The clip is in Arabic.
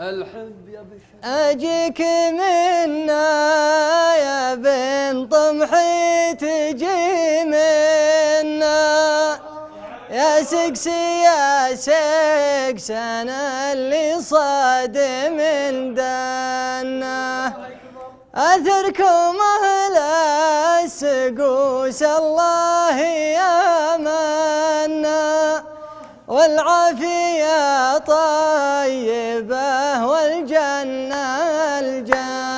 الحب يا بشر أجيك منا يا بن طمحي تجي منا. يا سكسي يا سكس أنا اللي صاد من دنا أثركم أهل السقوس الله يا منا. والعافية طيبة والجنة الجنة